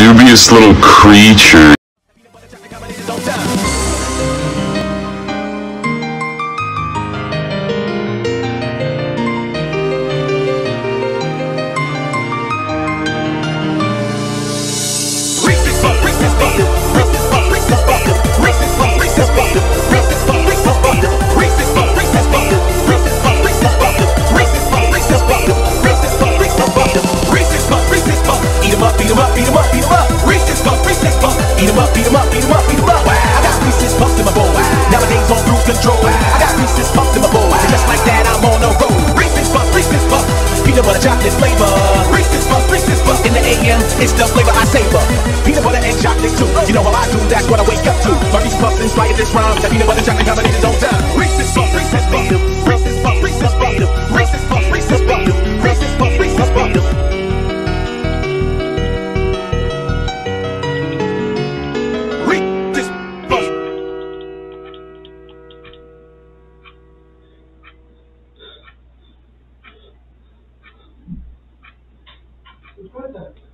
dubious little creature. Eat 'em up, beat 'em up, beat 'em up. I got Reese's Puffs in my bowl. Nowadays on cruise control. I got Reese's Puffs in my bowl. And just like that, I'm on a roll. Reese's Puffs, Reese's Puffs. Peanut butter chocolate flavor. Reese's Puffs, Reese's Puffs. In the AM, it's the flavor I savor. Peanut butter and chocolate too. You know how I do, that's what I wake up to. My Reese's Puffs inspired this rhyme. That peanut butter Después de